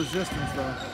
Resistance though.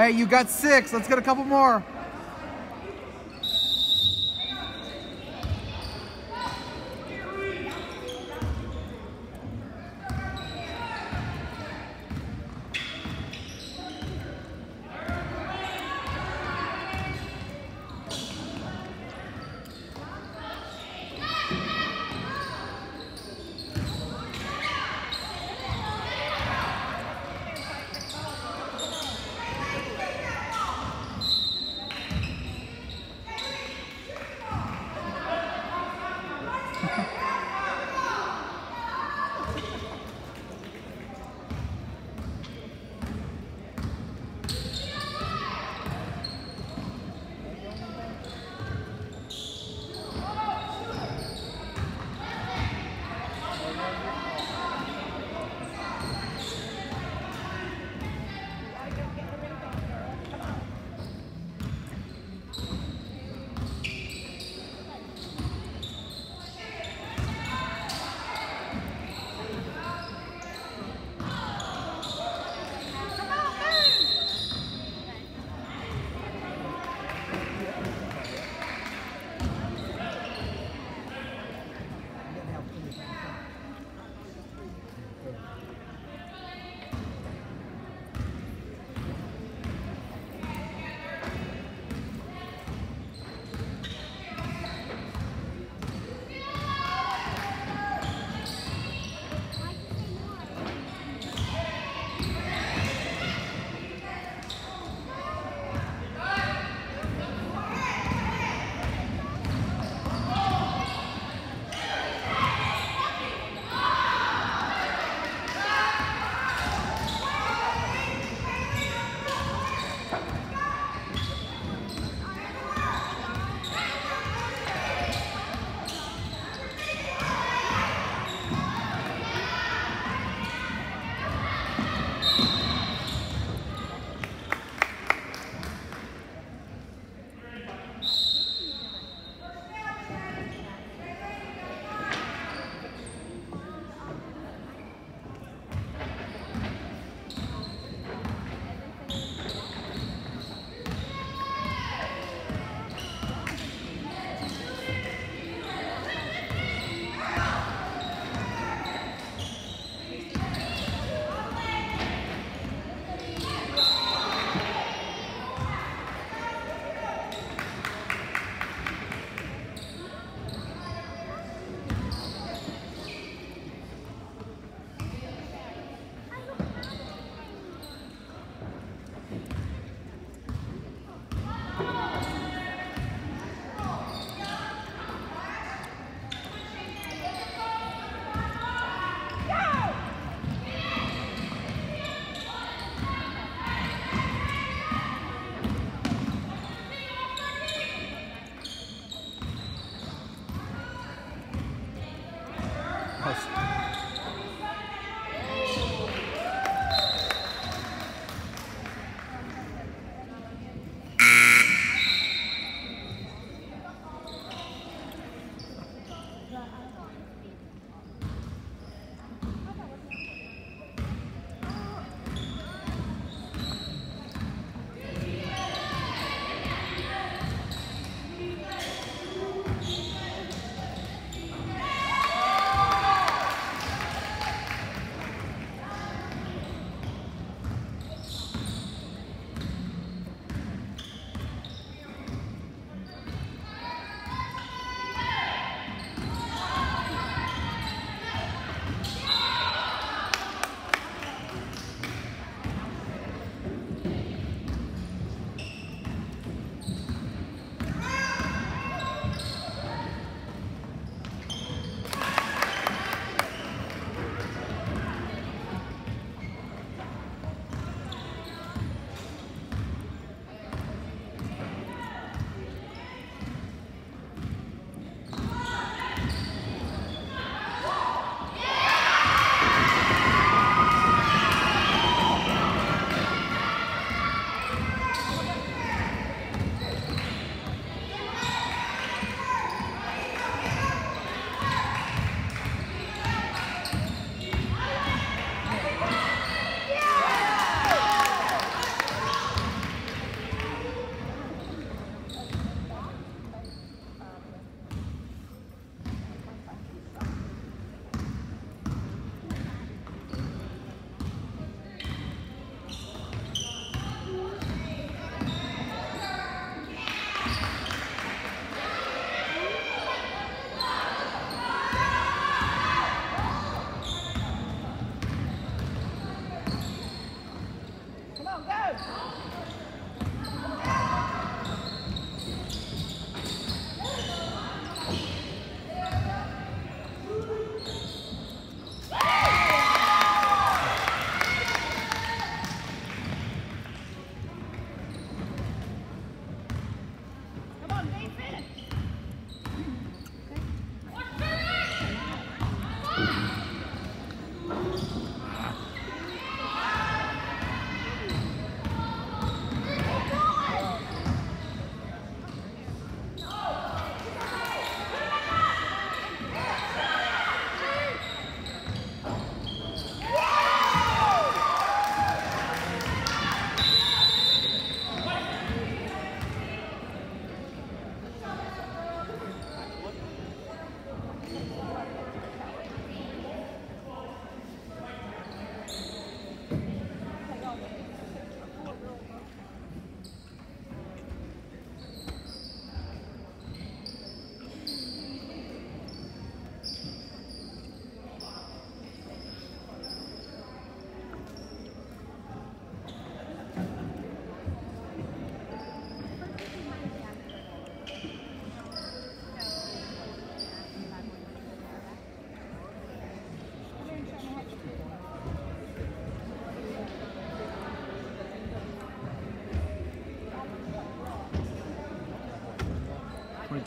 Hey, you got six. Let's get a couple more.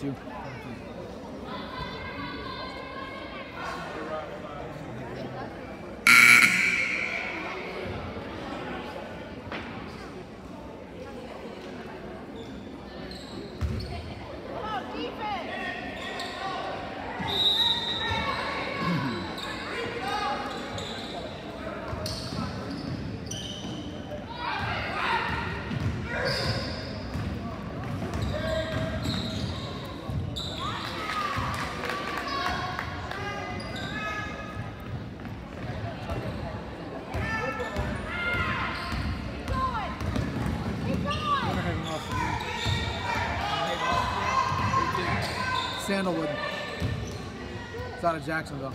22. Sandalwood. It's out of Jacksonville.